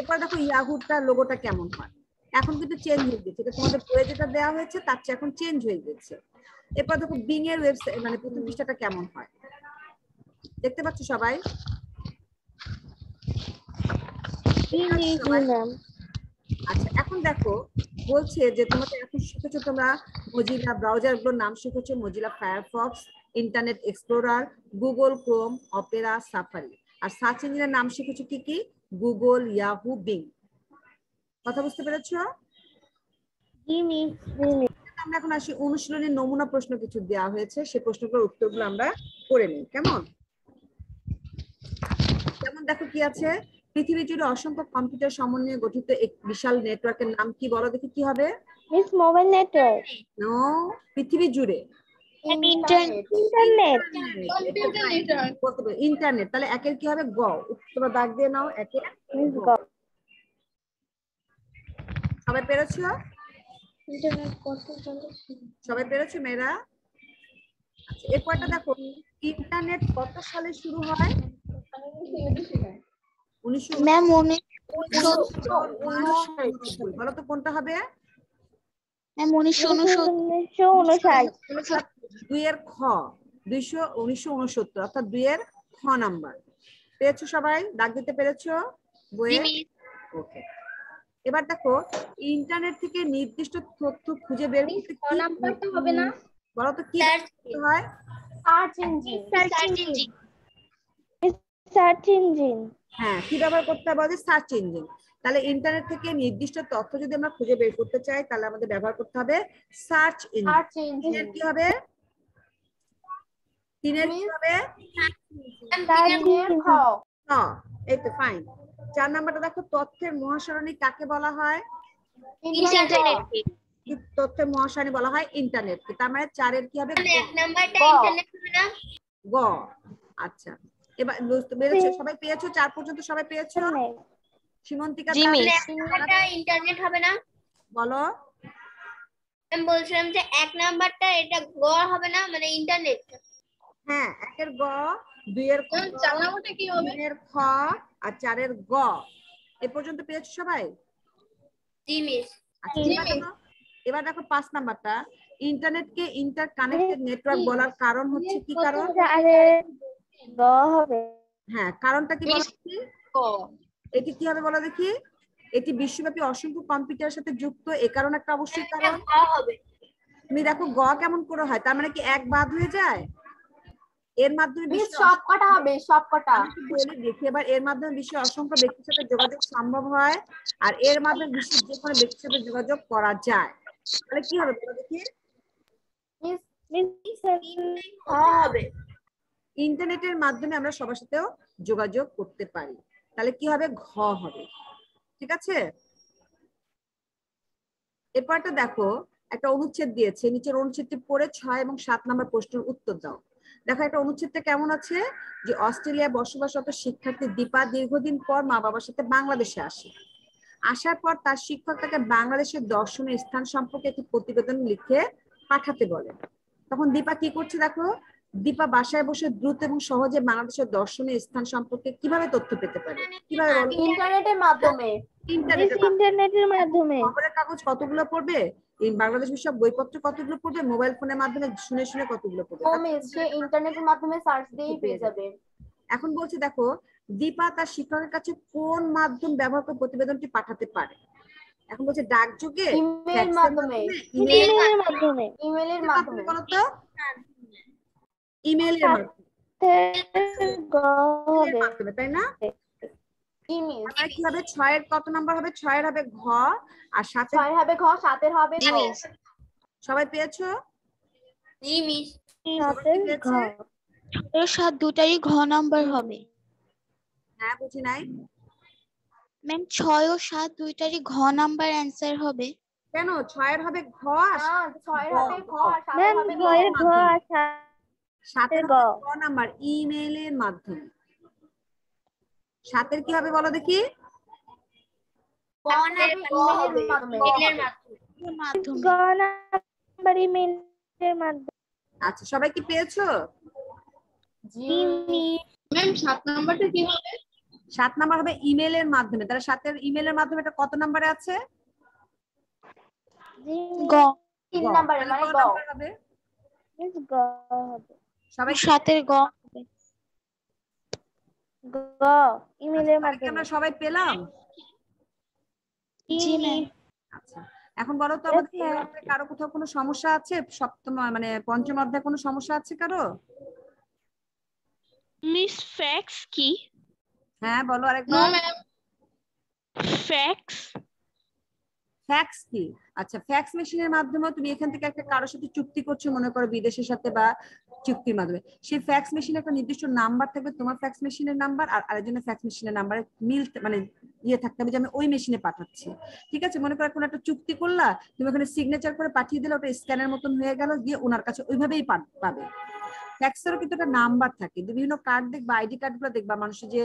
Speaker 2: এরপর দেখো ইয়াহুটা লোগোটা কেমন হয়? এখন কিন্তু চেঞ্জ হয়ে গেছে। এটা তোমাদের বইয়ে যেটা দেওয়া হয়েছে তার চেয়ে এখন চেঞ্জ হয়ে গেছে। এরপর দেখো বিং এর ওয়েবসাইট মানে প্রথম পৃষ্ঠাটা কেমন হয়? দেখতে পাচ্ছ সবাই? আচ্ছা এখন দেখো বলছে যে তোমাকে এখন শিখেছো তোমরা মজিলা ব্রাউজারগুলোর নাম শিখেছো Mozilla Firefox Internet Explorer Google Chrome Opera Safari আর সার্চ ইঞ্জিনের নাম শিখেছো কি কি? গুগল ইয়াহু বিং কথা বুঝতে পেরেছ? আমরা এখন আসি অনুশীলনের নমুনা প্রশ্ন কিছু দেওয়া হয়েছে সেই প্রশ্নগুলোর উত্তরগুলো আমরা করে নিই। কেমন? যেমন দেখো কি আছে? পৃথিবী জুড়ে অসংখ্য কম্পিউটার সমন্বয়ে গঠিত এক বিশাল নেটওয়ার্কের নাম কি বলো দেখি কি হবে?
Speaker 6: মিস মোবাইল নেটওয়ার্ক
Speaker 2: নো পৃথিবী জুড়ে।
Speaker 6: ইন্টারনেট
Speaker 2: ইন্টারনেট তাহলে একের কি হবে? গ। তোমরা দাগ দিয়ে নাও একে।
Speaker 6: মিস
Speaker 2: সবাই পেরেছ সবাই পেরেছ মেয়েরা? আচ্ছা এরপরটা দেখো ইন্টারনেট কত সালে শুরু হয়? উনিশশো
Speaker 4: ম্যাম
Speaker 2: বলো তো কোনটা হবে?
Speaker 4: ম্যাম উনিশশো উনসত্তর।
Speaker 6: উনষাট।
Speaker 2: দুইয়ের খ। দুইশো উনিশশো উনসত্তর অর্থাৎ দুইয়ের খ নাম্বার। পেয়েছ সবাই? দাগ দিতে পেরেছ? বইয়ে? ওকে এবার দেখো ইন্টারনেট থেকে নির্দিষ্ট তথ্য খুঁজে বের করতে কি
Speaker 1: হবে না।
Speaker 2: বলো তো কি হয়?
Speaker 6: Search engine search engine search engine
Speaker 2: হ্যাঁ কি ব্যবহার করতে হবে বলে সার্চ ইঞ্জিন তাহলে ইন্টারনেট থেকে নির্দিষ্ট তথ্য যদি আমরা খুঁজে বের করতে চাই তাহলে আমাদের ব্যবহার করতে হবে সার্চ ইঞ্জিন
Speaker 6: সার্চ
Speaker 2: তিনের
Speaker 6: ইঞ্জিন
Speaker 2: কি হবে? তিনের কি হবে?
Speaker 6: সার্চ ইঞ্জিন খ
Speaker 2: খ এই তো ফাইন চার নাম্বারটা দেখো তথ্যের মহাসরণী কাকে বলা হয়? তথ্যের মহাসরণী বলা হয় ইন্টারনেট তার মানে চারের কি হবে?
Speaker 6: গ।
Speaker 8: না?
Speaker 2: আচ্ছা। এবার বুঝতে পেরেছ? সবাই পেয়েছ? চার পর্যন্ত সবাই পেয়েছ? সীমন্তিকা
Speaker 8: ইন্টারনেট হবে না?
Speaker 2: বলো।
Speaker 8: আমি বলছিলাম যে এক নাম্বারটা এটা গ হবে না? মানে ইন্টারনেট।
Speaker 2: হ্যাঁ একের গ। দুইয়ের ক
Speaker 8: চার কি হবে?
Speaker 2: তিনের খ আর চারের গ। এ পর্যন্ত পেয়েছ সবাই? আচ্ছা এবার দেখো পাঁচ নাম্বারটা। ইন্টারনেটকে ইন্টার কানেক্টেড নেটওয়ার্ক বলার কারণ হচ্ছে কি কারণ?
Speaker 6: গ হবে।
Speaker 2: হ্যাঁ কারণটা কি এটি কি হবে বলো দেখি? এটি বিশ্বব্যাপী অসংখ্য কম্পিউটারের সাথে যুক্ত। এ কারণ একটা অবশ্যই কারণ।
Speaker 8: হবে।
Speaker 2: তুমি দেখো গ কেমন করে হয় তার মানে কি এক বাদ হয়ে যায়? এর মাধ্যমে
Speaker 6: মিস
Speaker 2: বিশ্বের
Speaker 6: সব কটা হবে সব কটা।
Speaker 2: আমি একটু বলি দেখি এবার এর মাধ্যমে বিশ্বের অসংখ্য ব্যক্তির সাথে যোগাযোগ সম্ভব হয় আর এর মাধ্যমে বিশ্বের যে কোনো ব্যক্তির সাথে যোগাযোগ করা যায়। তাহলে কি হবে দেখি?
Speaker 8: হবে?
Speaker 2: ইন্টারনেটের মাধ্যমে আমরা সবার সাথেও যোগাযোগ করতে পারি। তাহলে কি হবে? ঘ হবে। ঠিক আছে? এরপরটা দেখো একটা অনুচ্ছেদ দিয়েছে নিচের অনুচ্ছেদটি পড়ে ছয় এবং সাত নম্বর প্রশ্নের উত্তর দাও। দেখো, একটা অনুচ্ছেদটা কেমন আছে? যে অস্ট্রেলিয়ায় বসবাসরত শিক্ষার্থী দীপা দীর্ঘদিন পর মা বাবার সাথে বাংলাদেশে আসে। আসার পর তার শিক্ষক তাকে বাংলাদেশের দর্শনীয় স্থান সম্পর্কে একটি প্রতিবেদন লিখে পাঠাতে বলে। তখন দীপা কি করছে দেখো? দীপা বাসায় বসে দ্রুত এবং সহজে বাংলাদেশের দর্শনীয় স্থান সম্পর্কে কীভাবে তথ্য পেতে পারে? কীভাবে
Speaker 6: ইন্টারনেটের মাধ্যমে।
Speaker 2: ইন্টারনেটের মাধ্যমে।
Speaker 6: ইন্টারনেটের মাধ্যমে।
Speaker 2: খবরের কাগজ কতগুলো পড়বে? এই বাংলাদেশ বিষয়ক বইপত্র কতগুলো পড়বে? মোবাইল ফোনের মাধ্যমে শুনে শুনে কতগুলো পড়বে?
Speaker 6: সে ইন্টারনেটের মাধ্যমে সার্চ দিয়েই পেয়ে যাবে।
Speaker 2: এখন বলছে দেখো দীপা তার শিক্ষকের কাছে কোন মাধ্যম ব্যবহার করে প্রতিবেদনটি পাঠাতে পারে? এখন বলছে ডাকযোগে
Speaker 6: ইমেল মাধ্যমে। ইমেলের মাধ্যমে। ইমেলের মাধ্যমে
Speaker 2: বলো তো? ইমেলের মাধ্যমে। তাই না?
Speaker 6: ইমেল
Speaker 2: কি হবে? ছয়ের কত নাম্বার হবে? ছয়ের হবে ঘ আর
Speaker 6: হবে ঘ সাতের হবে
Speaker 2: সবাই পেয়েছ?
Speaker 6: ঘ।
Speaker 4: সাত দুটারই ঘ নাম্বার হবে।
Speaker 2: হ্যাঁ বুঝি নাই।
Speaker 4: ম্যাম ছয় ও সাত দুইটারই ঘ নাম্বার অ্যান্সার হবে।
Speaker 2: কেন? ছয়ের হবে ঘ আর
Speaker 6: ছয়ের হবে ঘ। আর সাতের হবে
Speaker 2: ঘ।
Speaker 6: সাতের। গ
Speaker 2: নাম্বার ইমেলের মাধ্যমে। সাতের কি হবে বলো দেখি?
Speaker 6: গ
Speaker 2: আচ্ছা সবাই কি পেয়েছ?
Speaker 7: সাত নাম্বারটা কি হবে?
Speaker 2: সাত নাম্বার হবে ইমেলের মাধ্যমে। তাহলে সাতের ইমেলের মাধ্যমে এটা কত নাম্বারে আছে?
Speaker 6: জি।
Speaker 4: গ।
Speaker 6: তিন
Speaker 2: গ।
Speaker 6: নাম্বারে
Speaker 2: তাহলে
Speaker 6: মানে
Speaker 2: ক
Speaker 6: গ
Speaker 2: নাম্বার হবে
Speaker 6: মিস গ হবে
Speaker 2: সবাই
Speaker 4: সাতের গ হবে
Speaker 6: গ ইমেলের মাধ্যমে
Speaker 2: আমরা সবাই পেলাম?
Speaker 4: জি
Speaker 2: আচ্ছা। এখন বলো তো আমাদের কারও কোথাও কোনো সমস্যা আছে? সপ্তম মানে পঞ্চম অধ্যায়ে কোনো সমস্যা আছে কারও?
Speaker 7: মিস ফ্যাক্স কি?
Speaker 2: হ্যাঁ বলো আরেকবার।
Speaker 7: ফ্যাক্স?
Speaker 2: ফ্যাক্স কি? আচ্ছা ফ্যাক্স মেশিনের মাধ্যমে তুমি এখান থেকে একটা কারোর সাথে চুক্তি করছ মনে করো বিদেশের সাথে বা চুক্তির মাধ্যমে। সেই ফ্যাক্স মেশিনে একটা নির্দিষ্ট নাম্বার থাকবে, তোমার ফ্যাক্স মেশিনের নাম্বার আর আরেকজনের ফ্যাক্স মেশিনের নাম্বারে মিল মানে ইয়ে থাকতে হবে যে আমি ওই মেশিনে পাঠাচ্ছি। ঠিক আছে? মনে করো কোনো একটা চুক্তি করলা, তুমি ওখানে সিগনেচার করে পাঠিয়ে দিলে, ওটা স্ক্যানের মতন হয়ে গেল, গিয়ে ওনার কাছে ওইভাবেই পাবে। ফ্যাক্সেরও কিন্তু একটা নাম্বার থাকে। বিভিন্ন কার্ড দেখবা আইডি কার্ডগুলো দেখবা, মানুষের যে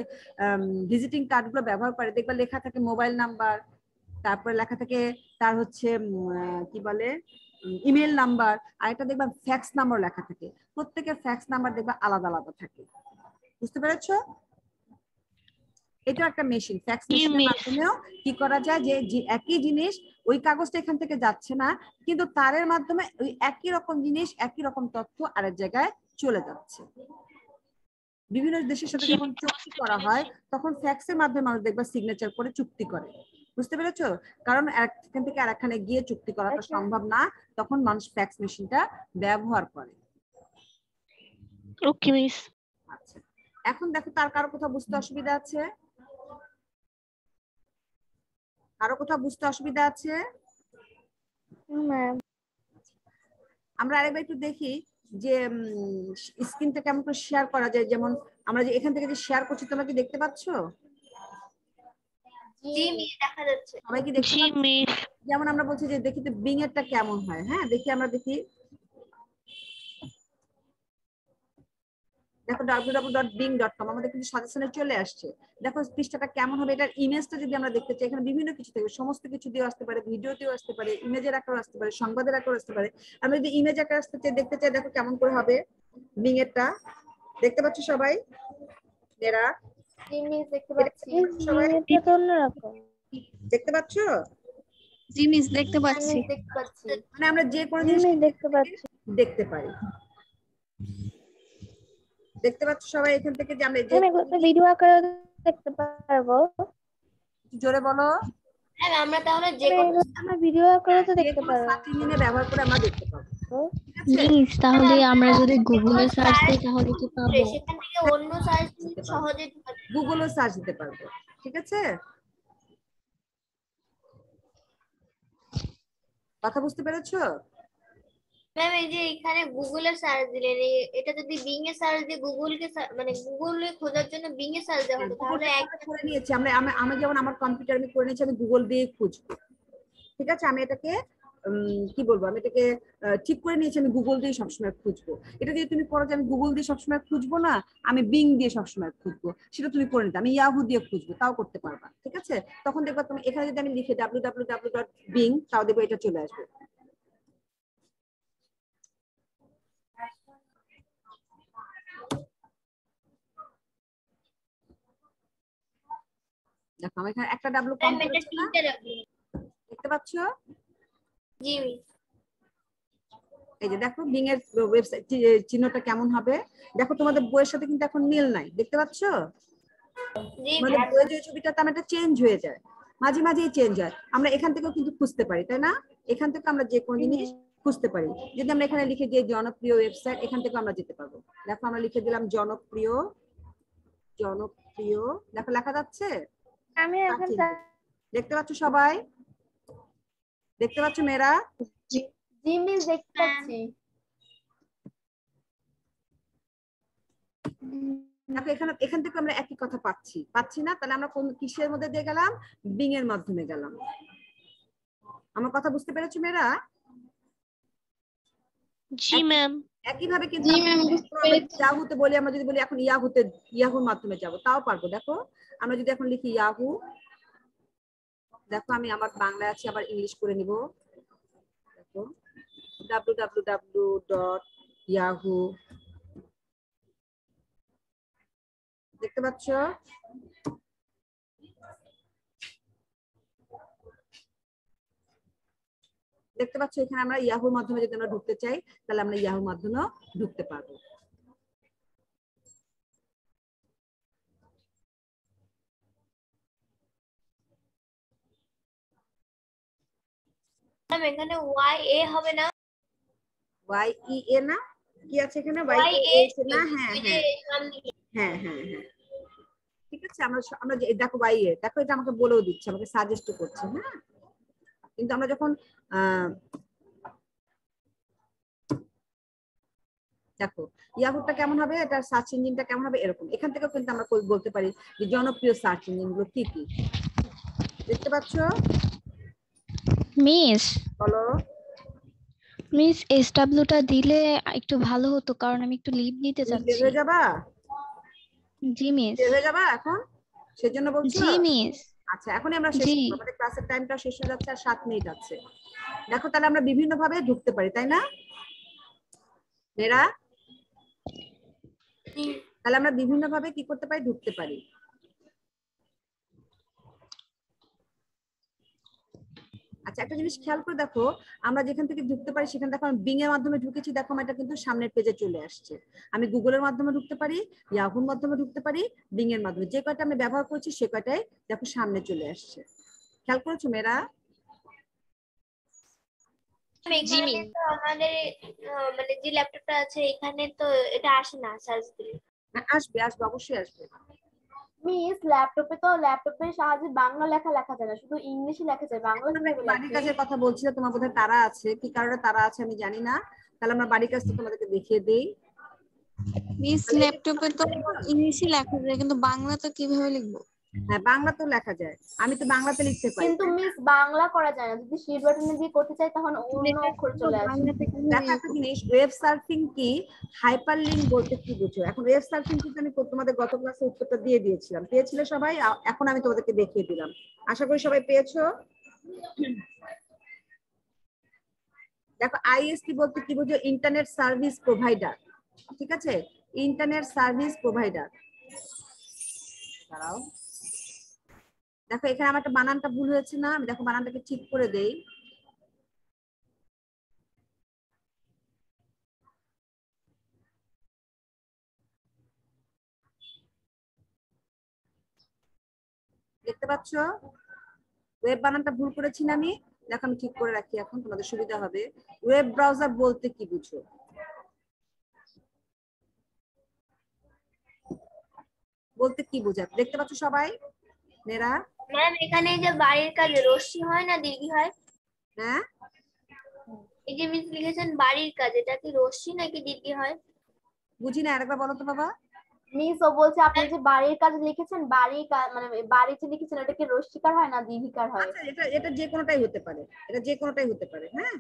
Speaker 2: ভিজিটিং কার্ডগুলো ব্যবহার করে, দেখবা লেখা থাকে মোবাইল নাম্বার তারপরে লেখা থাকে তার হচ্ছে কি বলে? ইমেল নাম্বার আর একটা দেখবা ফ্যাক্স নাম্বার লেখা থাকে। প্রত্যেকের ফ্যাক্স নাম্বার দেখবা আলাদা আলাদা থাকে। বুঝতে পেরেছ? এটা একটা মেশিন ফ্যাক্স মেশিনের মাধ্যমেও কি করা যায় যে যে একই জিনিস ওই কাগজটা এখান থেকে যাচ্ছে না কিন্তু তারের মাধ্যমে ওই একই রকম জিনিস একই রকম তথ্য আরেক জায়গায় চলে যাচ্ছে। বিভিন্ন দেশের সাথে যখন চুক্তি করা হয় তখন ফ্যাক্সের মাধ্যমে মানুষ দেখবা সিগনেচার করে চুক্তি করে। বুঝতে পেরেছ? কারণ এক- এখান থেকে আরেকখানে গিয়ে চুক্তি করাটা
Speaker 6: আচ্ছা।
Speaker 2: সম্ভব না তখন মানুষ ফ্যাক্স মেশিনটা ব্যবহার করে।
Speaker 7: ওকে মিস
Speaker 2: আচ্ছা। এখন দেখো তার কারও কোথাও বুঝতে অসুবিধা আছে? কারও কোথাও বুঝতে অসুবিধা আছে? আমরা আরেকবার একটু দেখি যে স্ক্রিনটা কেমন করে শেয়ার করা যায়? যেমন আমরা যে এখান থেকে যে শেয়ার করছি তোমরা কি দেখতে পাচ্ছো?
Speaker 8: দেখা যাচ্ছে।
Speaker 2: সবাই কি? যেমন আমরা বলছি যে দেখি তো বিং এরটা কেমন হয় হ্যাঁ? দেখি আমরা দেখি। দেখো www.bing.com আমাদের কিন্তু সাজেশনে চলে আসছে। দেখো পৃষ্ঠাটা কেমন হবে এটার ইমেজটা যদি আমরা দেখতে চাই এখানে বিভিন্ন কিছু থাকবে। সমস্ত কিছু দিয়ে আসতে পারে ভিডিও দিয়েও আসতে পারে ইমেজের আকার আসতে পারে সংবাদের আকার আসতে পারে। আমরা যদি ইমেজ আকার আসতে চাই দেখতে চাই দেখো কেমন করে হবে বিং এরটা দেখতে পাচ্ছ সবাই? এরা
Speaker 6: জি মিস দেখতে পাচ্ছি?
Speaker 2: সবাই
Speaker 6: এটা অন্যরকম।
Speaker 2: দেখতে পাচ্ছ?
Speaker 4: জি মিস দেখতে পাচ্ছি।
Speaker 6: দেখতে পাচ্ছি।
Speaker 2: মানে আমরা যে কোনো জিনিস
Speaker 6: দেখতে পাচ্ছি।
Speaker 2: দেখতে পারি। দেখতে পাচ্ছ সবাই এখান থেকে যে আমরা এই যে
Speaker 6: ভিডিও আকারে দেখতে পারব।
Speaker 2: জোরে বলো।
Speaker 8: ম্যাম আমরা তাহলে যে কোনো
Speaker 6: আমরা ভিডিও আকারে তো দেখতে পারব
Speaker 2: সার্চ ইঞ্জিনে ব্যবহার করে আমরা দেখতে পাবো।
Speaker 5: মিস তাহলে আমরা যদি গুগলে সার্চ দিই তাহলে কি পাবো?
Speaker 8: সেখান থেকে অন্য সার্চ সহজে।
Speaker 2: গুগলও সার্চ দিতে পারব। ঠিক আছে? কথা বুঝতে পেরেছ?
Speaker 8: ম্যাম এই যে এখানে গুগলে সার্চ দিলেন এটা যদি বিং এ সার্চ দিয়ে গুগলকে মানে গুগলে খোঁজার জন্য বিং এ সার্চ দেওয়া হতো তাহলে এক
Speaker 2: করে নিয়েছি। আমরা আমি আমি যেমন আমার কম্পিউটার আমি করে নিয়েছি আমি গুগল দিয়ে খুঁজবো। ঠিক আছে? আমি এটাকে কি বলব? আমি এটাকে ঠিক করে নিয়েছি আমি গুগল দিয়ে সবসময় খুঁজবো। এটা দিয়ে তুমি করো যে আমি গুগল দিয়ে সবসময় খুঁজবো না আমি বিং দিয়ে সবসময় খুঁজবো। সেটা তুমি করে নিতে। আমি ইয়াহু দিয়ে খুঁজবো তাও করতে পারবা ঠিক আছে? তখন দেখবা তুমি এখানে যদি আমি লিখে W W W dot Bing তাও দেখব এটা চলে আসবে। দেখো আমার এখানে একটা ডাব্লু কম দেখতে পাচ্ছ?
Speaker 8: জি।
Speaker 2: এই যে দেখো বিং এর ওয়েবসাইট চিহ্নটা কেমন হবে? দেখো তোমাদের বইয়ের সাথে কিন্তু এখন মিল নাই দেখতে পাচ্ছ? মানে বইয়ের যে ছবিটা তেমন একটা চেঞ্জ হয়ে যায়। মাঝে মাঝেই চেঞ্জ হয়। আমরা এখান থেকেও কিন্তু খুঁজতে পারি তাই না? এখান থেকে আমরা যে কোনো জিনিস খুঁজতে পারি। যদি আমরা এখানে লিখে দিই জনপ্রিয় ওয়েবসাইট এখান থেকে আমরা যেতে পারব। দেখো আমরা লিখে দিলাম জনপ্রিয় জনপ্রিয়। দেখো লেখা যাচ্ছে?
Speaker 6: আমি এখন
Speaker 2: দেখতে পাচ্ছ সবাই? দেখতে পাচ্ছ মেয়েরা?
Speaker 6: জি মিস দেখতে পাচ্ছি
Speaker 2: দেখো এখানে এখান থেকে আমরা একই কথা পাচ্ছি। পাচ্ছি না? তাহলে আমরা কোন কিসের মধ্যে দিয়ে গেলাম? বিং এর মাধ্যমে গেলাম। আমার কথা বুঝতে পেরেছ মেয়েরা?
Speaker 7: জি ম্যাম
Speaker 2: একইভাবে কিন্তু ইয়াহুতে বলি আমরা যদি বলি এখন ইয়াহুতে ইয়াহুর মাধ্যমে যাব তাও পারব। দেখো আমরা যদি এখন লিখি ইয়াহু দেখো, আমি আমার বাংলায় আছে, আবার ইংলিশ করে নিব। দেখো ডাব্লিউ ডট ইয়াহু দেখতে পাচ্ছ? দেখতে পাচ্ছ, এখানে আমরা ইয়াহুর মাধ্যমে যদি আমরা ঢুকতে চাই, তাহলে আমরা ইয়াহুর মাধ্যমেও ঢুকতে পারব
Speaker 8: ম্যাম এখানে ওয়াই এ হবে না।
Speaker 2: ওয়াই ই এ না? কি আছে এখানে? ওয়াই এ
Speaker 8: এ
Speaker 2: আছে না? হ্যাঁ হ্যাঁ। হ্যাঁ হ্যাঁ হ্যাঁ। ঠিক আছে আমরা আমরা দেখো ওয়াই এ দেখো এটা আমাকে বলেও দিচ্ছে আমাকে সাজেস্ট করছে হ্যাঁ? কিন্তু আমরা যখন আহ, দেখো ইয়াহুটা কেমন হবে? এটা সার্চ ইঞ্জিনটা কেমন হবে? এরকম। এখান থেকেও কিন্তু আমরা বলতে পারি যে জনপ্রিয় সার্চ ইঞ্জিনগুলো কি কি? দেখতে পাচ্ছ?
Speaker 5: মিস
Speaker 2: বলো।
Speaker 5: মিস এসডব্লিউটা দিলে একটু ভালো হতো কারণ আমি একটু লিভ নিতে চাচ্ছি।
Speaker 2: বের হয়ে যাবা?
Speaker 5: জি মিস
Speaker 2: বের হয়ে যাবা এখন? সেজন্য বলছো
Speaker 5: জি মিস
Speaker 2: আচ্ছা এখন আমরা শেষ। আমাদের ক্লাসের টাইমটা শেষ হয়ে যাচ্ছে আর সাত মিনিট আছে। দেখো তাহলে আমরা বিভিন্ন ভাবে ঢুকতে পারি তাই না? মেয়েরা? তাহলে আমরা বিভিন্ন ভাবে কি করতে পারি? ঢুকতে পারি। আচ্ছা একটা জিনিস খেয়াল করে দেখো আমরা যেখান থেকে ঢুকতে পারি সেখানে দেখো বিং এর মাধ্যমে ঢুকেছি দেখো আমার এটা কিন্তু সামনের পেজে চলে আসছে। আমি গুগলের মাধ্যমে ঢুকতে পারি ইয়াহুর মাধ্যমে ঢুকতে পারি বিং এর মাধ্যমে। যে কয়টা আমি ব্যবহার করছি সে কয়টাই দেখো সামনে চলে আসছে। খেয়াল করেছ মেয়েরা?
Speaker 8: আমাদের মানে যে ল্যাপটপটা আছে এখানে তো এটা আসে না সার্চ দিলে।
Speaker 2: হ্যাঁ, আসবে আসবে অবশ্যই আসবে।
Speaker 6: মিস ল্যাপটপে তো ল্যাপটপের সাহায্যে বাংলা লেখা লেখা যায় না শুধু ইংলিশে লেখা যায় বাংলা
Speaker 2: বাড়ির? কাজের কথা বলছিল তোমার বোধহয় তারা আছে কি কারণে তারা আছে আমি জানি না তাহলে আমরা বাড়ির কাজটা তোমাদেরকে দেখিয়ে দেই
Speaker 9: মিস ল্যাপটপে তো ইংলিশে লেখা যায় কিন্তু বাংলা তো কীভাবে লিখব
Speaker 2: হ্যাঁ বাংলাতেও লেখা যায়। আমি তো বাংলাতে লিখতে পারি।
Speaker 6: কিন্তু মিস বাংলা করা যায় না। যদি শিট বাটনে দিয়ে করতে চাই তখন অন্য অক্ষর চলে আসে।
Speaker 2: দেখো একটা জিনিস ওয়েব সার্ফিং কি? হাইপার লিঙ্ক বলতে কি বুঝো? এখন ওয়েব সার্ফিং কিন্তু আমি তোমাদের গত ক্লাসে উত্তরটা দিয়ে দিয়েছিলাম। পেয়েছিলে সবাই? এখন আমি তোমাদেরকে দেখিয়ে দিলাম। আশা করি সবাই পেয়েছ? দেখো আইএসপি বলতে কি বুঝো? ইন্টারনেট সার্ভিস প্রোভাইডার ঠিক আছে? ইন্টারনেট সার্ভিস প্রোভাইডার দাঁড়াও। দেখো, এখানে আমার একটা বানানটা ভুল হয়েছে না, আমি দেখো বানানটাকে ঠিক করে দেই। দেখতে পাচ্ছ? ওয়েব বানানটা ভুল করেছি না আমি। দেখো, আমি ঠিক করে রাখি এখন, তোমাদের সুবিধা হবে। ওয়েব ব্রাউজার বলতে কি বুঝো? বলতে কি বোঝায়? দেখতে পাচ্ছ সবাই? মেয়েরা?
Speaker 8: ম্যাম এখানে যে বাড়ির কাজ রশ্মি হয় না দীর্ঘি হয়?
Speaker 2: হ্যাঁ?
Speaker 8: এই যে মিস লিখেছেন বাড়ির কাজ এটা কি রশ্মি নাকি দীর্ঘি হয়?
Speaker 2: বুঝি না আরেকবার বলো তো বাবা।
Speaker 6: মিস ও বলছে আপনি যে বাড়ির কাজ লিখেছেন বাড়ির কাজ মানে বাড়ি যে লিখেছেন ওটা কি রশ্মিকার হয় না দীর্ঘিকার হয়?
Speaker 2: আচ্ছা এটা এটা যে কোনোটাই হতে পারে। এটা যে কোনোটাই হতে পারে হ্যাঁ?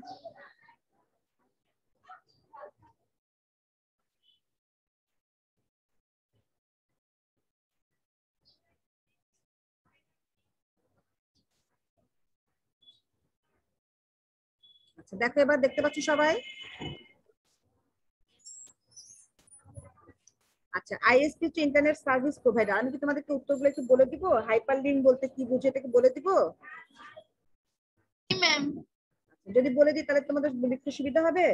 Speaker 2: আচ্ছা দেখো এবার দেখতে পাচ্ছ সবাই? আচ্ছা আইএসপি হচ্ছে ইন্টারনেট সার্ভিস প্রোভাইডার আমি কি তোমাদেরকে উত্তরগুলো একটু বলে দিব? হাইপার লিঙ্ক বলতে কি বুঝে এটাকে বলে দিব?
Speaker 9: ম্যাম
Speaker 2: আচ্ছা, যদি বলে দিই তাহলে তোমাদের লিখতে সুবিধা হবে?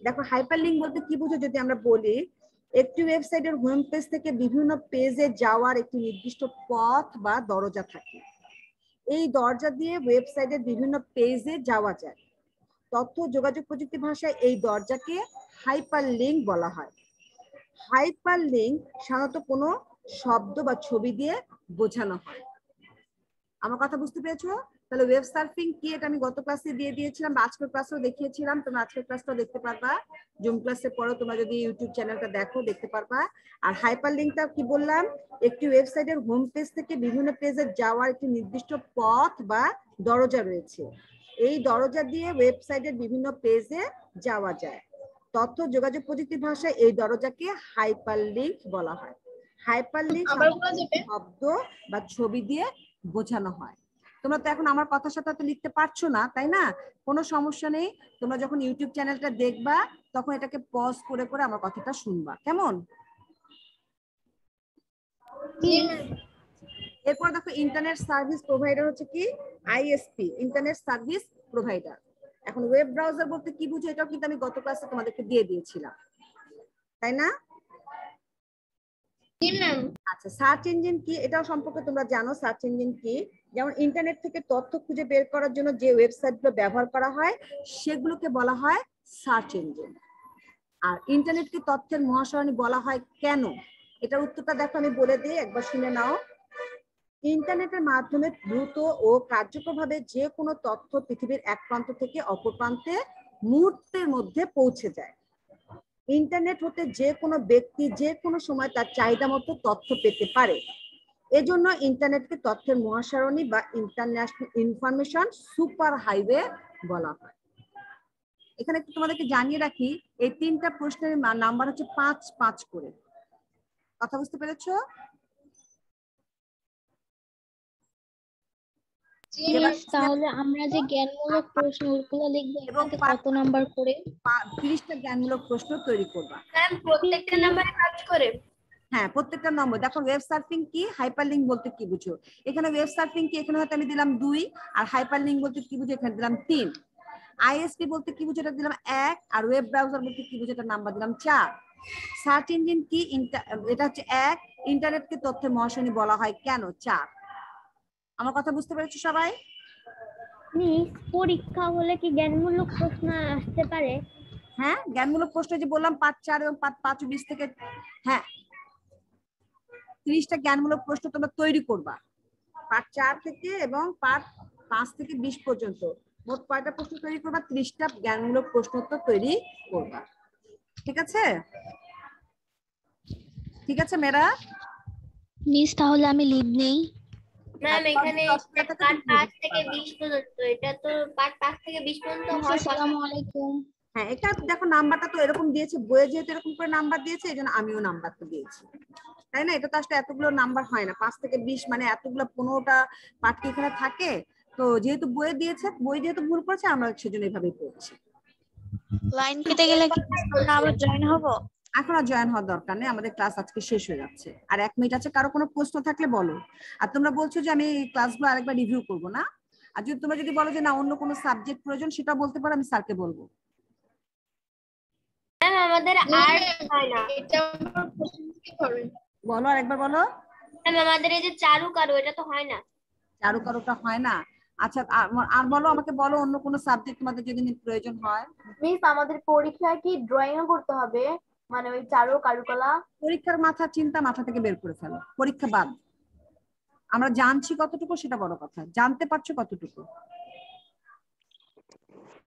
Speaker 2: দেখো হাইপার লিঙ্ক বলতে কি বুঝো যদি আমরা বলি? একটি ওয়েবসাইটের হোম পেজ থেকে বিভিন্ন পেজে যাওয়ার একটি নির্দিষ্ট পথ বা দরজা থাকে। এই দরজা দিয়ে ওয়েবসাইটের বিভিন্ন পেজে যাওয়া যায়। তথ্য, যোগাযোগ প্রযুক্তি ভাষায় এই দরজাকে হাইপার লিঙ্ক বলা হয়। হাইপার লিঙ্ক সাধারণত কোনো শব্দ বা ছবি দিয়ে বোঝানো হয়। আমার কথা বুঝতে পেরেছ? তাহলে ওয়েব সার্ফিং কি? এটা আমি গত ক্লাসে দিয়ে দিয়েছিলাম বা আজকের ক্লাসেও দেখিয়েছিলাম। তোমরা আজকের ক্লাসটাও দেখতে পারবা। জুম ক্লাসে পড়ো তোমরা যদি ইউটিউব চ্যানেলটা দেখো দেখতে পারবা। আর হাইপার লিঙ্কটা কি বললাম? একটি ওয়েবসাইটের হোম পেজ থেকে বিভিন্ন পেজে যাওয়ার একটি নির্দিষ্ট পথ বা দরজা রয়েছে। এই দরজা দিয়ে ওয়েবসাইটের বিভিন্ন পেজে যাওয়া যায়। তথ্য যোগাযোগ প্রযুক্তি ভাষায় এই দরজাকে হাইপার লিঙ্ক বলা হয়। হাইপার লিঙ্ক শব্দ বা ছবি দিয়ে বোঝানো হয়। তোমরা তো এখন আমার কথার সাথে লিখতে পারছ না, তাই না? কোনো সমস্যা নেই। তোমরা যখন ইউটিউব চ্যানেলটা দেখবা, তখন এটাকে পজ করে করে আমার কথাটা শুনবা। কেমন? এরপর দেখো ইন্টারনেট সার্ভিস প্রোভাইডার হচ্ছে কি? আইএসপি ইন্টারনেট সার্ভিস প্রোভাইডার এখন ওয়েব ব্রাউজার বলতে কি বুঝো? এটাও কিন্তু আমি গত ক্লাসে তোমাদেরকে দিয়ে দিয়েছিলাম। তাই না? আচ্ছা সার্চ ইঞ্জিন কি? এটাও সম্পর্কে তোমরা জানো সার্চ ইঞ্জিন কি? যেমন ইন্টারনেট থেকে তথ্য খুঁজে বের করার জন্য যে ওয়েবসাইটগুলো ব্যবহার করা হয়, সেগুলোকে বলা হয় সার্চ ইঞ্জিন আর ইন্টারনেটকে তথ্যের মহাসরণী বলা হয় কেন? এটার উত্তরটা দেখো, আমি বলে দিই, একবার শুনে নাও। ইন্টারনেটের মাধ্যমে দ্রুত ও কার্যকরভাবে যে কোনো তথ্য পৃথিবীর এক প্রান্ত থেকে অপর প্রান্তে মুহূর্তের মধ্যে পৌঁছে যায়। ইন্টারনেট হতে যে কোনো ব্যক্তি যে কোনো সময় তার চাহিদা মতো তথ্য পেতে পারে। এজন্য ইন্টারনেটকে তথ্যের মহাসারণী বা ইন্টারন্যাশনাল ইনফরমেশন সুপার হাইওয়ে বলা হয়। এখানে একটু তোমাদেরকে জানিয়ে রাখি, এই তিনটা প্রশ্নের নাম্বার হচ্ছে পাঁচ পাঁচ করে। কথা বুঝতে পেরেছ?
Speaker 5: তাহলে আমরা যে জ্ঞানমূলক প্রশ্নগুলো লিখব এটাতে কত নাম্বার করে?
Speaker 2: তিরিশটা জ্ঞানমূলক প্রশ্ন তৈরি করবা।
Speaker 8: ম্যাম প্রত্যেকটা নাম্বারে কাজ করে।
Speaker 2: হ্যাঁ প্রত্যেকটা নম্বর। দেখো ওয়েব সার্ফিং কি হাইপার লিঙ্ক বলতে কি বুঝো? এখানে ওয়েব সার্ফিং কি এখানে হয়তো আমি দিলাম দুই আর হাইপার লিঙ্ক বলতে কি বুঝো? এখানে দিলাম তিন। আইএসপি বলতে কি বুঝো? এটা দিলাম এক আর ওয়েব ব্রাউজার বলতে কি বুঝো? এটা নাম্বার দিলাম চার। সার্চ ইঞ্জিন কি? এটা হচ্ছে এক। ইন্টারনেটকে তথ্যের মহাশনী বলা হয় কেন? চার। আমার কথা বুঝতে পেরেছ সবাই?
Speaker 1: মিস পরীক্ষা হলে কি জ্ঞানমূলক প্রশ্ন আসতে পারে?
Speaker 2: হ্যাঁ জ্ঞানমূলক প্রশ্ন যে বললাম পাঁচ চার এবং পাঁচ পাঁচ বিশ থেকে হ্যাঁ। তিরিশটা জ্ঞানমূলক প্রশ্ন তোমরা তৈরি করবা। পার্ট চার থেকে এবং পার্ট পাঁচ থেকে বিশ পর্যন্ত। মোট কয়টা প্রশ্ন তৈরি করবা? ত্রিশটা জ্ঞানমূলক প্রশ্ন উত্তর তৈরি করবা। ঠিক আছে? ঠিক আছে মেয়েরা?
Speaker 4: মিস তাহলে আমি লিড নেই।
Speaker 8: ম্যাম এখানে পার্ট পাঁচ থেকে বিশ পর্যন্ত এটা তো পার্ট পাঁচ থেকে বিশ পর্যন্ত হয়।
Speaker 5: আসসালামু আলাইকুম।
Speaker 2: হ্যাঁ এটা দেখো নাম্বারটা তো এরকম দিয়েছে বইয়ে যেহেতু এরকম করে নাম্বার দিয়েছে এই জন্য আমিও নাম্বারটা দিয়েছি। তাই না? এটা তো আসলে এতগুলো নাম্বার হয় না পাঁচ থেকে বিশ মানে এতগুলো পনেরোটা কি এখানে থাকে? তো যেহেতু বইয়ে দিয়েছে বই যেহেতু ভুল করেছে আমরা সেজন্য এভাবেই পড়ছি।
Speaker 9: লাইন কেটে গেলে কি আবার জয়েন হব?
Speaker 2: এখন আর জয়েন হওয়ার দরকার নেই আমাদের ক্লাস আজকে শেষ হয়ে যাচ্ছে। আর এক মিনিট আছে কারও কোনো প্রশ্ন থাকলে বলো। আর তোমরা বলছো যে আমি এই ক্লাসগুলো আরেকবার রিভিউ করব না? আর যদি তোমরা যদি বলো যে না অন্য কোনো সাবজেক্ট প্রয়োজন সেটা বলতে পারো আমি স্যারকে বলব।
Speaker 8: আমাদের আর
Speaker 2: বলো আর একবার বলো
Speaker 8: আমাদের এই যে চারু কারু এটা তো হয় না।
Speaker 2: চারু কারোটা হয় না? আচ্ছা আর আর বলো আমাকে বলো অন্য কোনো সাবজেক্ট তোমাদের যদি প্রয়োজন হয়।
Speaker 6: মিস আমাদের পরীক্ষায় কি ড্রয়িং করতে হবে? মানে ওই চারু, কারুকলা।
Speaker 2: পরীক্ষার মাথা চিন্তা মাথা থেকে বের করে ফেলো। পরীক্ষা বাদ। আমরা জানছি কতটুকু সেটা বড় কথা। জানতে পারছ কতটুকু?